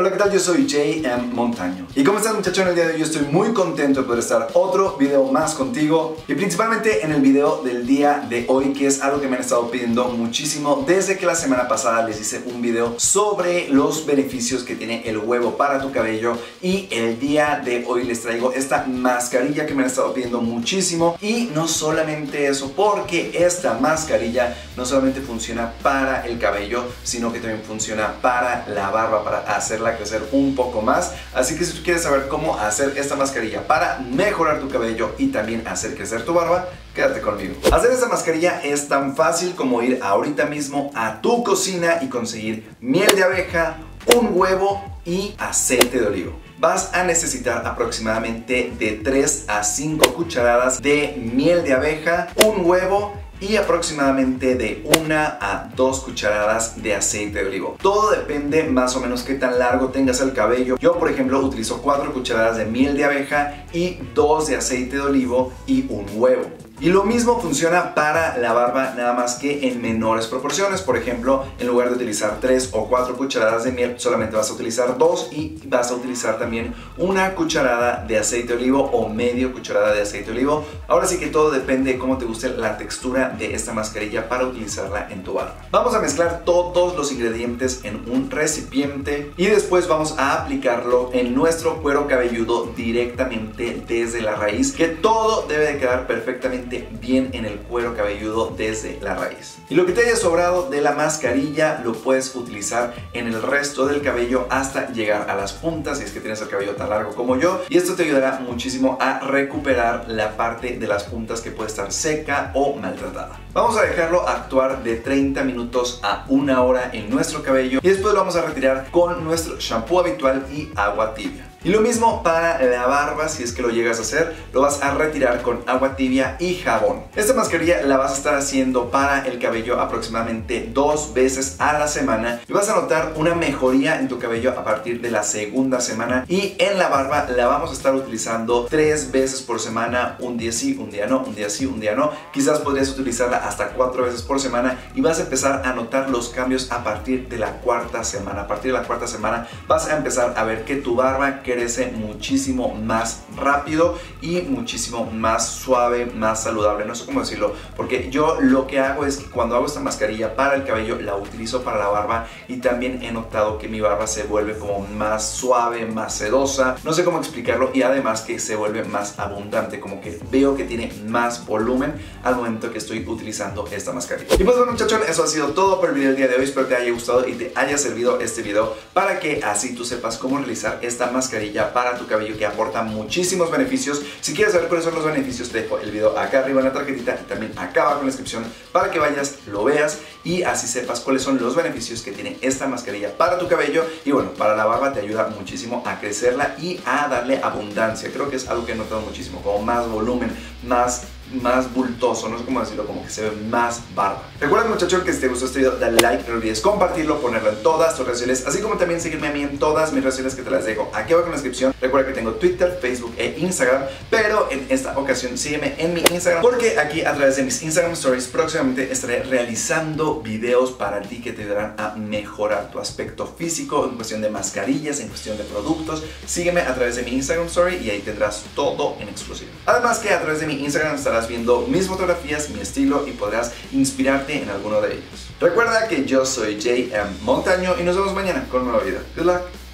Hola, ¿qué tal? Yo soy JM Montaño. ¿Y cómo estás muchachos? En el día de hoy estoy muy contento de poder estar otro video más contigo y principalmente en el video del día de hoy que es algo que me han estado pidiendo muchísimo desde que la semana pasada les hice un video sobre los beneficios que tiene el huevo para tu cabello y el día de hoy les traigo esta mascarilla que me han estado pidiendo muchísimo y no solamente eso porque esta mascarilla no solamente funciona para el cabello sino que también funciona para la barba para hacerla crecer un poco más. Así que si tú quieres saber cómo hacer esta mascarilla para mejorar tu cabello y también hacer crecer tu barba, quédate conmigo. Hacer esta mascarilla es tan fácil como ir ahorita mismo a tu cocina y conseguir miel de abeja, un huevo y aceite de olivo vas a necesitar aproximadamente de 3 a 5 cucharadas de miel de abeja, un huevo y aproximadamente de una a dos cucharadas de aceite de olivo. Todo depende más o menos qué tan largo tengas el cabello. Yo por ejemplo utilizo cuatro cucharadas de miel de abeja y dos de aceite de olivo y un huevo. Y lo mismo funciona para la barba, nada más que en menores proporciones. Por ejemplo, en lugar de utilizar 3 o 4 cucharadas de miel, solamente vas a utilizar 2 y vas a utilizar también una cucharada de aceite de olivo o medio cucharada de aceite de olivo. Ahora sí que todo depende de cómo te guste la textura de esta mascarilla para utilizarla en tu barba. Vamos a mezclar todos los ingredientes en un recipiente y después vamos a aplicarlo en nuestro cuero cabelludo directamente desde la raíz, que todo debe de quedar perfectamente bien en el cuero cabelludo desde la raíz. Y lo que te haya sobrado de la mascarilla lo puedes utilizar en el resto del cabello hasta llegar a las puntas si es que tienes el cabello tan largo como yo. Y esto te ayudará muchísimo a recuperar la parte de las puntas que puede estar seca o maltratada. Vamos a dejarlo actuar de 30 minutos a una hora en nuestro cabello y después lo vamos a retirar con nuestro shampoo habitual y agua tibia. Y lo mismo para la barba, si es que lo llegas a hacer, lo vas a retirar con agua tibia y jabón. Esta mascarilla la vas a estar haciendo para el cabello aproximadamente dos veces a la semana y vas a notar una mejoría en tu cabello a partir de la segunda semana y en la barba la vamos a estar utilizando tres veces por semana, un día sí, un día no, un día sí, un día no. Quizás podrías utilizarla hasta cuatro veces por semana y vas a empezar a notar los cambios a partir de la cuarta semana. A partir de la cuarta semana vas a empezar a ver que tu barba crece muchísimo más rápido y muchísimo más suave, más saludable. No sé cómo decirlo, porque yo lo que hago es que cuando hago esta mascarilla para el cabello, la utilizo para la barba y también he notado que mi barba se vuelve como más suave, más sedosa. No sé cómo explicarlo y además que se vuelve más abundante, como que veo que tiene más volumen al momento que estoy utilizando esta mascarilla. Y pues bueno muchachos, eso ha sido todo por el video del día de hoy. Espero que te haya gustado y te haya servido este video para que así tú sepas cómo realizar esta mascarilla para tu cabello que aporta muchísimos beneficios. Si quieres saber cuáles son los beneficios, te dejo el video acá arriba en la tarjetita y también acá abajo en la descripción para que vayas, lo veas y así sepas cuáles son los beneficios que tiene esta mascarilla para tu cabello. Y bueno, para la barba te ayuda muchísimo a crecerla y a darle abundancia. Creo que es algo que he notado muchísimo, como más volumen, más más bultoso, no sé cómo decirlo, como que se ve más barba. Recuerda muchachos que si te gustó este video, dale like, no olvides compartirlo, ponerlo en todas tus redes sociales, así como también seguirme a mí en todas mis redes sociales que te las dejo aquí abajo en la descripción. Recuerda que tengo Twitter, Facebook e Instagram, pero en esta ocasión sígueme en mi Instagram porque aquí a través de mis Instagram Stories próximamente estaré realizando videos para ti que te ayudarán a mejorar tu aspecto físico en cuestión de mascarillas, en cuestión de productos. Sígueme a través de mi Instagram Story y ahí tendrás todo en exclusiva. Además que a través de mi Instagram estarás viendo mis fotografías, mi estilo y podrás inspirarte en alguno de ellos. Recuerda que yo soy JM Montaño y nos vemos mañana con un nuevo video. Good luck!